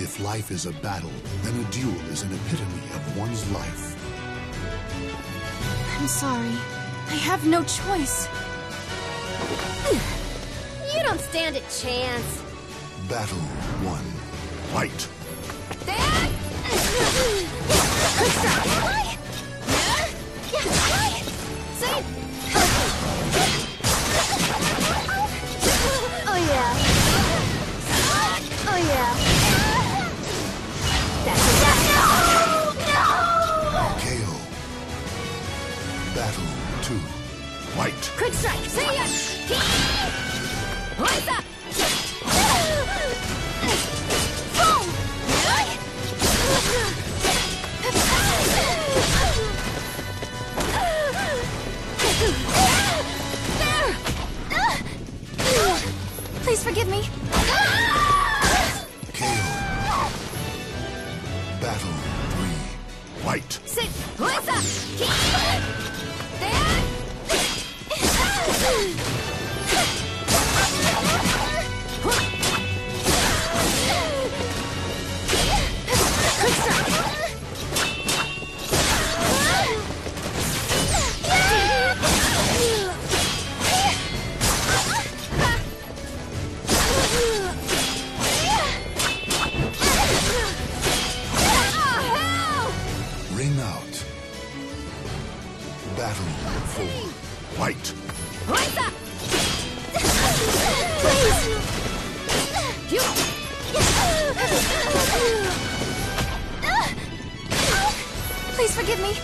If life is a battle, then a duel is an epitome of one's life. I'm sorry. I have no choice. You don't stand a chance. Battle one. Fight. Battle two. Fight. Quick strike. See ya. What's up? Please forgive me. KO. Battle three. Fight. Sit. Up? Calling out. Battle for white. Please forgive me.